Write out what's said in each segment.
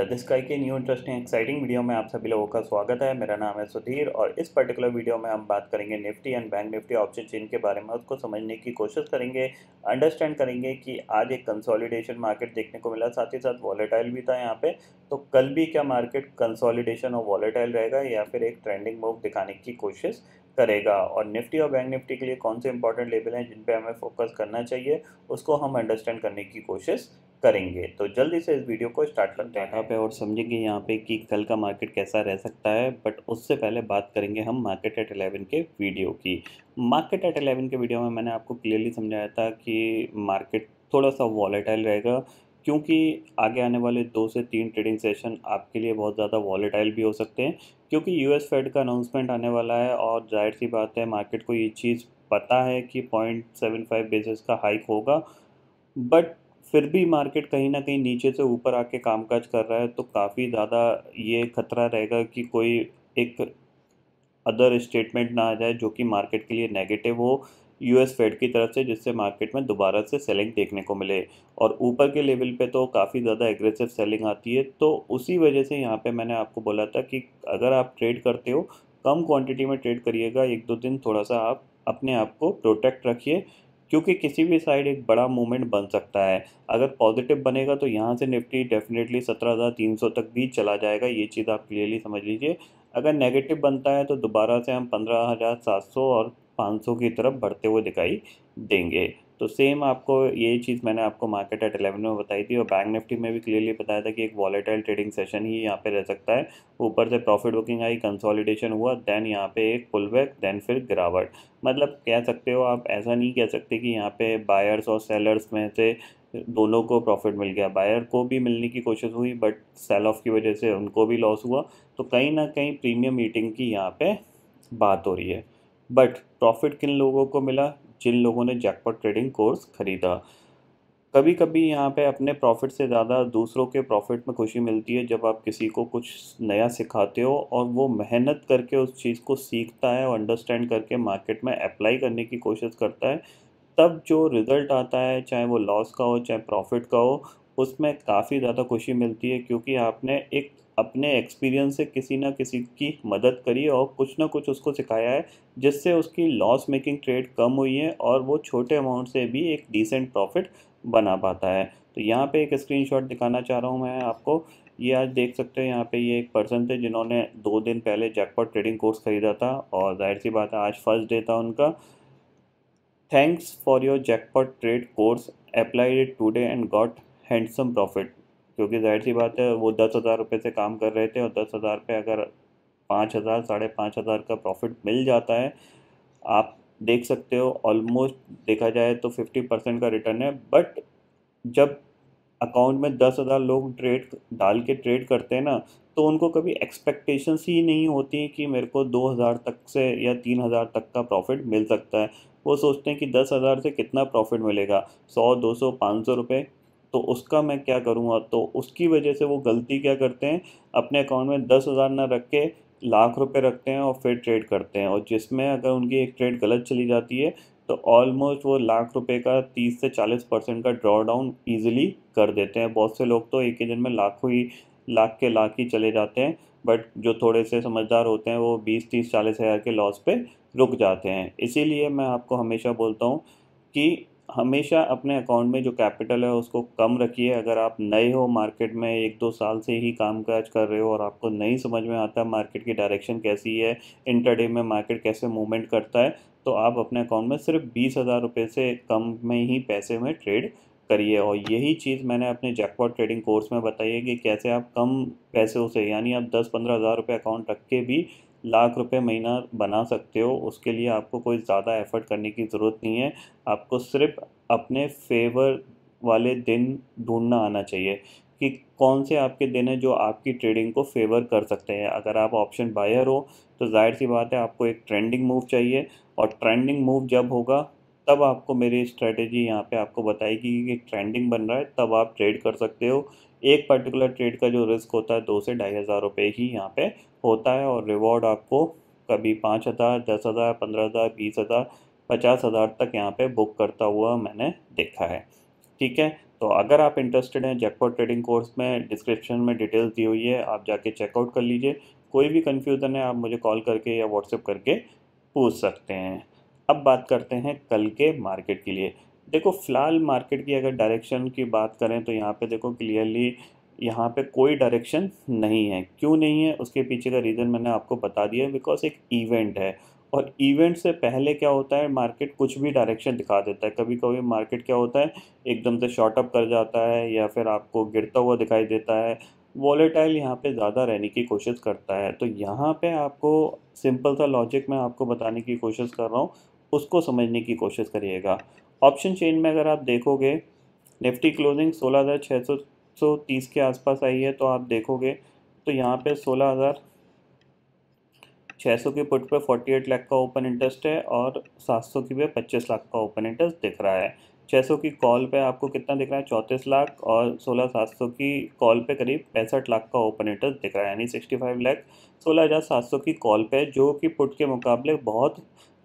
Weather sky के new interesting exciting video में आप सभी लोगों का स्वागत है। मेरा नाम है सुधीर और इस पर्टिकुलर वीडियो में हम बात करेंगे Nifty and bank Nifty option chain के बारे में, उसको समझने की कोशिश करेंगे अंडरस्टैंड करेंगे कि आज एक कंसोलिडेशन मार्केट देखने को मिला, साथ ही साथ वॉलेटाइल भी था यहाँ पे तो कल भी क्या मार्केट कंसोलिडेशन और वॉलेटाइल रहेगा या फिर एक ट्रेंडिंग मूव दिखाने की कोशिश करेगा। और निफ्टी और बैंक निफ्टी के लिए कौन से इंपॉर्टेंट लेवल हैं जिन पे हमें फोकस करना चाहिए, उसको हम अंडरस्टैंड करने की कोशिश करेंगे। तो जल्दी से इस वीडियो को स्टार्ट करते हैं। यहाँ पे और समझेंगे यहाँ पे कि कल का मार्केट कैसा रह सकता है बट उससे पहले बात करेंगे हम मार्केट एट एलेवन के वीडियो की। मार्केट एट एलेवन के वीडियो में मैंने आपको क्लियरली समझाया था कि मार्केट थोड़ा सा वॉलेटाइल रहेगा क्योंकि आगे आने वाले दो से तीन ट्रेडिंग सेशन आपके लिए बहुत ज़्यादा वॉलेटाइल भी हो सकते हैं, क्योंकि यूएस फेड का अनाउंसमेंट आने वाला है और ज़ाहिर सी बात है मार्केट को ये चीज़ पता है कि पॉइंट सेवन फाइव बेसिस का हाइक होगा बट फिर भी मार्केट कहीं ना कहीं नीचे से ऊपर आके कामकाज कर रहा है तो काफ़ी ज़्यादा ये खतरा रहेगा कि कोई एक अदर स्टेटमेंट ना आ जाए जो कि मार्केट के लिए नेगेटिव हो यूएस फेड की तरफ़ से, जिससे मार्केट में दोबारा से सेलिंग देखने को मिले। और ऊपर के लेवल पे तो काफ़ी ज़्यादा एग्रेसिव सेलिंग आती है तो उसी वजह से यहाँ पे मैंने आपको बोला था कि अगर आप ट्रेड करते हो, कम क्वांटिटी में ट्रेड करिएगा, एक दो दिन थोड़ा सा आप अपने आप को प्रोटेक्ट रखिए, क्योंकि किसी भी साइड एक बड़ा मूवमेंट बन सकता है। अगर पॉजिटिव बनेगा तो यहाँ से निफ्टी डेफिनेटली सत्रह हज़ार तीन सौ तक भी चला जाएगा, ये चीज़ आप क्लियरली समझ लीजिए। अगर नेगेटिव बनता है तो दोबारा से हम पंद्रह हज़ार सात सौ और पाँच सौ की तरफ़ बढ़ते हुए दिखाई देंगे। तो सेम आपको ये चीज़ मैंने आपको मार्केट एट एलेवन में बताई थी और बैंक निफ्टी में भी क्लियरली बताया था कि एक वॉलेटाइल ट्रेडिंग सेशन ही यहाँ पे रह सकता है। ऊपर से प्रॉफिट बुकिंग आई कंसोलिडेशन हुआ देन यहाँ पे एक पुल बैक देन फिर गिरावट। मतलब कह सकते हो आप, ऐसा नहीं कह सकते कि यहाँ पे बायर्स और सेलर्स में से दोनों को प्रॉफिट मिल गया। बायर को भी मिलने की कोशिश हुई बट सेल ऑफ़ की वजह से उनको भी लॉस हुआ। तो कहीं ना कहीं प्रीमियम मीटिंग की यहाँ पे बात हो रही है। बट प्रॉफिट किन लोगों को मिला? जिन लोगों ने जैकपॉट ट्रेडिंग कोर्स ख़रीदा। कभी कभी यहाँ पे अपने प्रॉफिट से ज़्यादा दूसरों के प्रॉफिट में खुशी मिलती है जब आप किसी को कुछ नया सिखाते हो और वो मेहनत करके उस चीज़ को सीखता है और अंडरस्टैंड करके मार्केट में अप्लाई करने की कोशिश करता है। तब जो रिज़ल्ट आता है, चाहे वो लॉस का हो, चाहे प्रॉफिट का हो, उसमें काफ़ी ज़्यादा खुशी मिलती है क्योंकि आपने एक अपने एक्सपीरियंस से किसी ना किसी की मदद करी और कुछ ना कुछ उसको सिखाया है, जिससे उसकी लॉस मेकिंग ट्रेड कम हुई है और वो छोटे अमाउंट से भी एक डिसेंट प्रॉफिट बना पाता है। तो यहाँ पे एक स्क्रीनशॉट दिखाना चाह रहा हूँ मैं आपको। ये आज देख सकते हो यहाँ पे ये एक पर्सन थे जिन्होंने दो दिन पहले जैकपॉट ट्रेडिंग कोर्स खरीदा था और ज़ाहिर सी बात है आज फ़र्स्ट डे था उनका। Thanks for your jackpot trade course applied today and got handsome profit क्योंकि ज़ाहिर सी बात है, वो दस हज़ार रुपये से काम कर रहे थे और दस हज़ार पे अगर पाँच हज़ार, साढ़े पाँच हज़ार का प्रॉफिट मिल जाता है, आप देख सकते हो ऑलमोस्ट देखा जाए तो फिफ्टी परसेंट का रिटर्न है। बट जब अकाउंट में दस हज़ार लोग ट्रेड, डाल के ट्रेड करते हैं ना तो उनको कभी एक्सपेक्टेशंस ही नहीं होती कि मेरे को दो हज़ार तक से या तीन हज़ार तक का प्रॉफिट मिल सकता है। वो सोचते हैं कि दस हज़ार से कितना प्रॉफिट मिलेगा? सौ, दो सौ, पाँच सौ रुपये तो उसका मैं क्या करूँगा? तो उसकी वजह से वो गलती क्या करते हैं? अपने अकाउंट में दस हज़ार ना रख के लाख रुपए रखते हैं और फिर ट्रेड करते हैं। और जिसमें अगर उनकी एक ट्रेड गलत चली जाती है तो ऑलमोस्ट वो लाख रुपए का तीस से चालीस परसेंट का ड्रॉ डाउन ईजिली कर देते हैं। बहुत से लोग तो एक ही दिन में लाखों ही, लाख के लाख ही चले जाते हैं बट जो थोड़े से समझदार होते हैं वो बीस, तीस, चालीस हज़ार के लॉस पे रुक जाते हैं। इसीलिए मैं आपको हमेशा बोलता हूँ कि हमेशा अपने अकाउंट में जो कैपिटल है उसको कम रखिए। अगर आप नए हो मार्केट में, एक दो साल से ही काम काज कर रहे हो और आपको नहीं समझ में आता मार्केट की डायरेक्शन कैसी है इंटरडे में मार्केट कैसे मूवमेंट करता है तो आप अपने अकाउंट में सिर्फ़ बीस हज़ार रुपये से कम में ही पैसे में ट्रेड करिए। और यही चीज़ मैंने अपने जैकपॉट ट्रेडिंग कोर्स में बताई है कि कैसे आप कम पैसों से, यानी आप दस पंद्रह हज़ार रुपये अकाउंट रख के भी लाख रुपए महीना बना सकते हो, उसके लिए आपको कोई ज़्यादा एफर्ट करने की ज़रूरत नहीं है। आपको सिर्फ़ अपने फेवर वाले दिन ढूंढना आना चाहिए। कि कौन से आपके दिन हैं जो आपकी ट्रेडिंग को फेवर कर सकते हैं। अगर आप ऑप्शन बायर हो तो ज़ाहिर सी बात है आपको एक ट्रेंडिंग मूव चाहिए और ट्रेंडिंग मूव जब होगा, तब आपको मेरी स्ट्रेटेजी यहाँ पे आपको बताएगी कि ट्रेंडिंग बन रहा है, तब आप ट्रेड कर सकते हो। एक पर्टिकुलर ट्रेड का जो रिस्क होता है, दो से ढाई हज़ार रुपये ही यहाँ पे होता है और रिवॉर्ड आपको कभी पाँच हज़ार, दस हज़ार, पंद्रह हज़ार, बीस हज़ार, पचास हज़ार तक यहाँ पे बुक करता हुआ मैंने देखा है। ठीक है? तो अगर आप इंटरेस्टेड हैं जैकपॉट ट्रेडिंग कोर्स में डिस्क्रिप्शन में डिटेल्स दी हुई है, आप जाके चेकआउट कर लीजिए। कोई भी कन्फ्यूज़न है, आप मुझे कॉल करके या व्हाट्सएप करके पूछ सकते हैं। अब बात करते हैं कल के मार्केट के लिए। देखो, फ़िलहाल मार्केट की अगर डायरेक्शन की बात करें तो यहाँ पे देखो क्लियरली यहाँ पे कोई डायरेक्शन नहीं है। क्यों नहीं है? उसके पीछे का रीज़न मैंने आपको बता दिया बिकॉज़ एक इवेंट है। और इवेंट से पहले क्या होता है मार्केट कुछ भी डायरेक्शन दिखा देता है। कभी कभी मार्केट क्या होता है, एकदम से शॉर्ट अप कर जाता है या फिर आपको गिरता हुआ दिखाई देता है। वॉलेटाइल यहाँ पे ज़्यादा रहने की कोशिश करता है। तो यहाँ पे आपको सिंपल सा लॉजिक मैं आपको बताने की कोशिश कर रहा हूँ, उसको समझने की कोशिश करिएगा। ऑप्शन चेन में अगर आप देखोगे निफ्टी क्लोजिंग सोलह हज़ार छः सौ सौ तीस के आसपास आई है तो आप देखोगे तो यहाँ पे सोलह हज़ार छः सौ की पुट पे फोर्टी एट लाख का ओपन इंटरेस्ट है और सात सौ की पे पच्चीस लाख का ओपन इंटरेस्ट दिख रहा है। छः सौ की कॉल पे आपको कितना दिख रहा है? चौंतीस लाख और सोलह सात सौ की कॉल पे करीब पैंसठ लाख का ओपन इंटरेस्ट दिख रहा है, यानी सिक्सटी फाइव लाख सोलह हज़ार सात सौ की कॉल पे, जो कि पुट के मुकाबले बहुत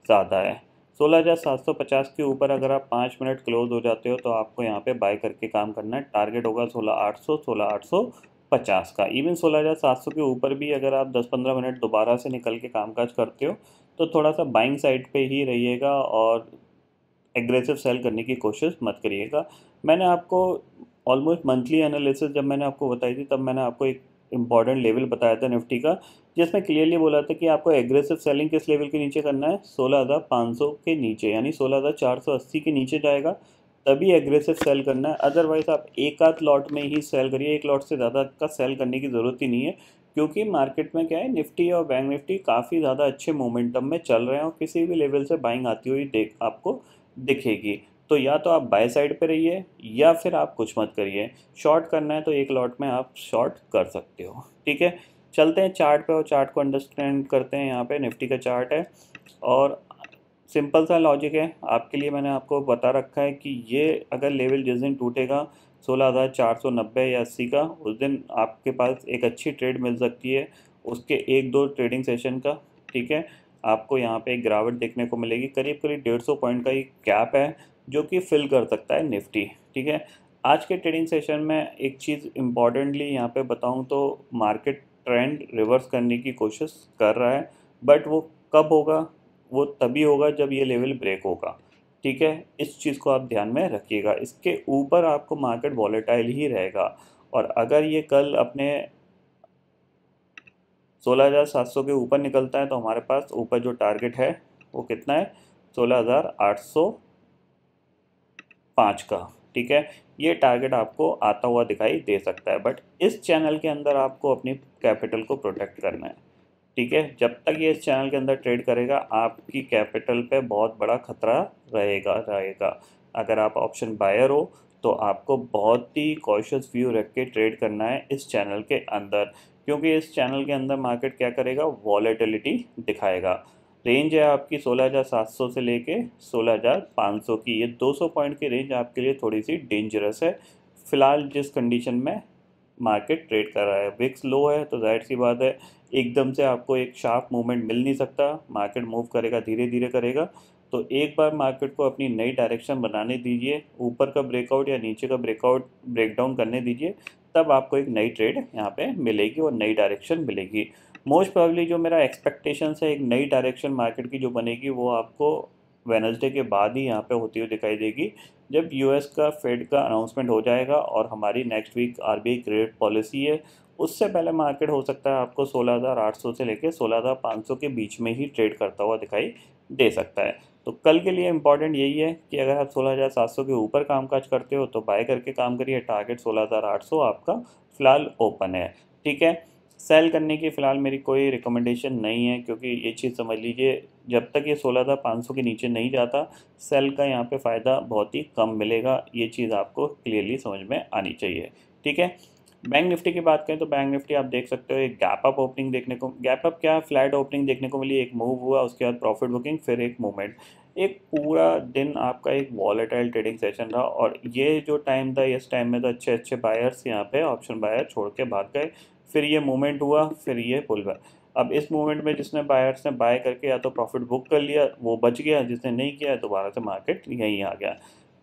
ज़्यादा है। सोलह हज़ार सात सौ पचास के ऊपर अगर आप पाँच मिनट क्लोज हो जाते हो तो आपको यहाँ पे बाय करके काम करना है। टारगेट होगा सोलह आठ सौ, सोलह आठ सौ पचास का। इवन सोलह हज़ार सात सौ के ऊपर भी अगर आप दस पंद्रह मिनट दोबारा से निकल के कामकाज करते हो तो थोड़ा सा बाइंग साइड पे ही रहिएगा और एग्रेसिव सेल करने की कोशिश मत करिएगा। मैंने आपको ऑलमोस्ट मंथली एनालिसिस जब मैंने आपको बताई थी, तब मैंने आपको एक इंपॉर्टेंट लेवल बताया था निफ्टी का, जिसमें क्लियरली बोला था कि आपको एग्रेसिव सेलिंग किस लेवल के नीचे करना है? सोलह हज़ार पाँच सौ के नीचे, यानी सोलह हज़ार चार सौ अस्सी के नीचे जाएगा। तभी एग्रेसिव सेल करना है। अदरवाइज़ आप एक आध लॉट में ही सेल करिए। एक लॉट से ज़्यादा का सेल करने की ज़रूरत ही नहीं है। क्योंकि मार्केट में क्या है निफ्टी और बैंक निफ्टी काफ़ी ज़्यादा अच्छे मोमेंटम में चल रहे हैं और किसी भी लेवल से बाइंग आती हुई देख, आपको दिखेगी। तो या तो आप बाय साइड पे रहिए या फिर आप कुछ मत करिए। शॉर्ट करना है तो एक लॉट में आप शॉर्ट कर सकते हो। ठीक है? चलते हैं चार्ट पे और चार्ट को अंडरस्टैंड करते हैं। यहाँ पे निफ्टी का चार्ट है और सिंपल सा लॉजिक है। आपके लिए मैंने आपको बता रखा है कि ये अगर लेवल जिस दिन टूटेगा, सोलह हज़ार चार सौ नब्बे या अस्सी का, उस दिन आपके पास एक अच्छी ट्रेड मिल सकती है, उसके एक दो ट्रेडिंग सेशन का, ठीक है? आपको यहाँ पे एक गिरावट देखने को मिलेगी। करीब करीब डेढ़ सौ पॉइंट का एक कैप है, जो कि फिल कर सकता है निफ्टी, ठीक है? आज के ट्रेडिंग सेशन में एक चीज़ इम्पॉर्टेंटली यहाँ पे बताऊँ तो मार्केट ट्रेंड रिवर्स करने की कोशिश कर रहा है बट वो कब होगा? वो तभी होगा जब ये लेवल ब्रेक होगा। ठीक है? इस चीज़ को आप ध्यान में रखिएगा। इसके ऊपर आपको मार्केट वॉलेटाइल ही रहेगा। और अगर ये कल अपने सोलह हज़ार सात सौ के ऊपर निकलता है तो हमारे पास ऊपर जो टारगेट है, वो कितना है? सोलह हज़ार आठ सौ पाँच का। ठीक है? ये टारगेट आपको आता हुआ दिखाई दे सकता है। बट इस चैनल के अंदर आपको अपनी कैपिटल को प्रोटेक्ट करना है। ठीक है? जब तक ये इस चैनल के अंदर ट्रेड करेगा, आपकी कैपिटल पे बहुत बड़ा खतरा रहेगा रहेगा। अगर आप ऑप्शन बायर हो तो आपको बहुत ही कॉशियस व्यू रख के ट्रेड करना है इस चैनल के अंदर। क्योंकि इस चैनल के अंदर मार्केट क्या करेगा? वॉलेटिलिटी दिखाएगा। रेंज है आपकी सोलह हज़ार सात सौ से लेके सोलह हज़ार पाँच सौ की। ये दो सौ पॉइंट की रेंज आपके लिए थोड़ी सी डेंजरस है। फ़िलहाल जिस कंडीशन में मार्केट ट्रेड कर रहा है। विक्स लो है तो ज़ाहिर सी बात है, एकदम से आपको एक शार्प मूवमेंट मिल नहीं सकता। मार्केट मूव करेगा धीरे धीरे करेगा। तो एक बार मार्केट को अपनी नई डायरेक्शन बनाने दीजिए। ऊपर का ब्रेकआउट या नीचे का ब्रेकआउट ब्रेकडाउन करने दीजिए। तब आपको एक नई ट्रेड यहाँ पे मिलेगी और नई डायरेक्शन मिलेगी। मोस्ट प्रॉब्ली जो मेरा एक्सपेक्टेशन है, एक नई डायरेक्शन मार्केट की जो बनेगी, वो आपको वेनसडे के बाद ही यहाँ पे होती हुई दिखाई देगी। जब यूएस का फेड का अनाउंसमेंट हो जाएगा और हमारी next week RBI credit policy है उससे पहले मार्केट हो सकता है आपको 16,800 से लेकर 16,500 के बीच में ही ट्रेड करता हुआ दिखाई दे सकता है। तो कल के लिए इंपॉर्टेंट यही है कि अगर आप 16,700 के ऊपर कामकाज करते हो तो बाय करके काम करिए। टारगेट 16,800 आपका फ़िलहाल ओपन है। ठीक है? सेल करने की फ़िलहाल मेरी कोई रिकमेंडेशन नहीं है, क्योंकि ये चीज़ समझ लीजिए, जब तक ये सोलह हज़ार पाँच सौ के नीचे नहीं जाता सेल का यहाँ पे फ़ायदा बहुत ही कम मिलेगा। ये चीज़ आपको क्लियरली समझ में आनी चाहिए। ठीक है? बैंक निफ्टी की बात करें तो बैंक निफ्टी आप देख सकते हो, एक गैप अप ओपनिंग देखने को गैप अप क्या फ्लैट ओपनिंग देखने को मिली, एक मूव हुआ, उसके बाद प्रॉफिट बुकिंग फिर एक मूवमेंट एक पूरा दिन आपका एक वॉलेटाइल ट्रेडिंग सेशन रहा, और ये जो टाइम था, इस टाइम में तो अच्छे अच्छे बायर्स यहाँ पे ऑप्शन बायर छोड़ के भाग गए। फिर ये मूवमेंट हुआ, फिर ये पुल बैक अब इस मूवमेंट में जिसने बायर्स ने बाय करके या तो प्रॉफिट बुक कर लिया, वो बच गया, जिसने नहीं किया दोबारा से मार्केट यहीं आ गया।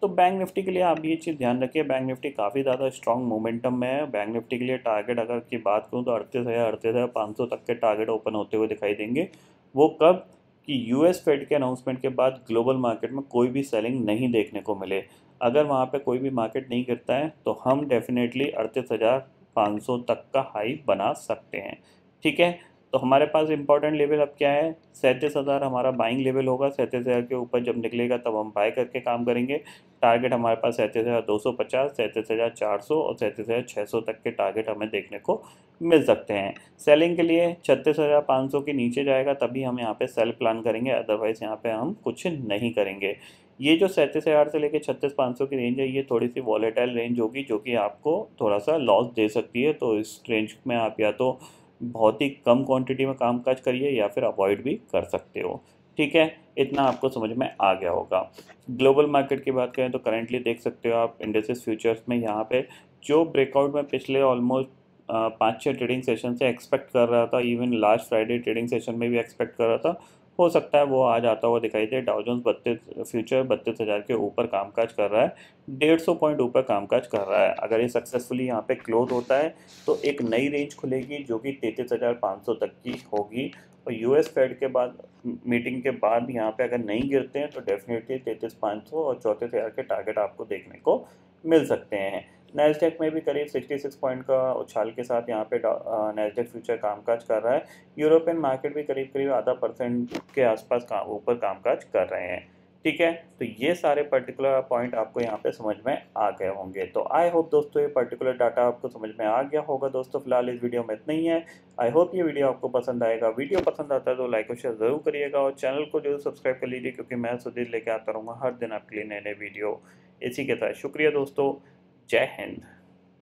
तो बैंक निफ्टी के लिए आप ये चीज़ ध्यान रखिए बैंक निफ्टी काफ़ी ज़्यादा स्ट्रॉन्ग मोमेंटम में है। बैंक निफ्टी के लिए टारगेट अगर की बात करूँ तो अड़तीस हज़ार अड़तीस हज़ार पाँच सौ तक के टारगेट ओपन होते हुए दिखाई देंगे। वो कब? कि यूएस फेड के अनाउंसमेंट के बाद ग्लोबल मार्केट में कोई भी सेलिंग नहीं देखने को मिले। अगर वहाँ पे कोई भी मार्केट नहीं करता है तो हम डेफिनेटली अड़तीस हज़ार पाँच सौ तक का हाई बना सकते हैं। ठीक है? तो हमारे पास इंपॉर्टेंट लेवल अब क्या है? सैंतीस हज़ार हमारा बाइंग लेवल होगा। सैंतीस हज़ार के ऊपर जब निकलेगा तब हम बाय करके काम करेंगे। टारगेट हमारे पास सैंतीस हज़ार दो सौ पचास, सैंतीस हज़ार चार सौ और सैंतीस हज़ार छः सौ तक के टारगेट हमें देखने को मिल सकते हैं। सेलिंग के लिए छत्तीस हज़ार पाँच सौ के नीचे जाएगा तभी हम यहाँ पर सेल प्लान करेंगे। अदरवाइज़ यहाँ पर हम कुछ नहीं करेंगे। ये जो सैंतीस हज़ार से लेकर छत्तीस पाँच सौ की रेंज है, ये थोड़ी सी वॉलेटाइल रेंज होगी, जो कि आपको थोड़ा सा लॉस दे सकती है। तो इस रेंज में आप या तो बहुत ही कम क्वांटिटी में काम काज करिए या फिर अवॉइड भी कर सकते हो। ठीक है? इतना आपको समझ में आ गया होगा। ग्लोबल मार्केट की बात करें तो करेंटली देख सकते हो आप इंडस्ट्रीज़ फ्यूचर्स में यहाँ पे जो ब्रेकआउट में पिछले ऑलमोस्ट पाँच छः ट्रेडिंग सेशन से एक्सपेक्ट कर रहा था even last Friday trading session में भी एक्सपेक्ट कर रहा था हो सकता है वो आ जाता हुआ दिखाई दे। डाउजोन्स बत्तीस फ्यूचर बत्तीस हज़ार के ऊपर कामकाज कर रहा है। डेढ़ सौ पॉइंट ऊपर कामकाज कर रहा है। अगर ये सक्सेसफुली यहाँ पे क्लोज होता है तो एक नई रेंज खुलेगी जो कि तैंतीस हज़ार पाँच सौ तक की होगी। और यूएस फेड के बाद मीटिंग के बाद यहाँ पे अगर नहीं गिरते हैं तो डेफिनेटली तैंतीस पाँच सौ और चौंतीस हज़ार के टारगेट आपको देखने को मिल सकते हैं। नेस्डेक में भी करीब 66 पॉइंट का उछाल के साथ यहाँ पे नेस्डेक फ्यूचर कामकाज कर रहा है। यूरोपियन मार्केट भी करीब करीब आधा परसेंट के आसपास का, ऊपर कामकाज कर रहे हैं। ठीक है? तो ये सारे पर्टिकुलर पॉइंट आपको यहाँ पे समझ में आ गए होंगे। तो आई होप दोस्तों ये पर्टिकुलर डाटा आपको समझ में आ गया होगा। दोस्तों, फ़िलहाल इस वीडियो में इतना ही है। आई होप ये वीडियो आपको पसंद आएगा। वीडियो पसंद आता है तो लाइक और शेयर ज़रूर करिएगा और चैनल को ज़रूर सब्सक्राइब कर लीजिए क्योंकि मैं सुधीर लेके आता रहूँगा हर दिन आपके लिए नए नए वीडियो इसी के साथ शुक्रिया दोस्तों। Jai Hind.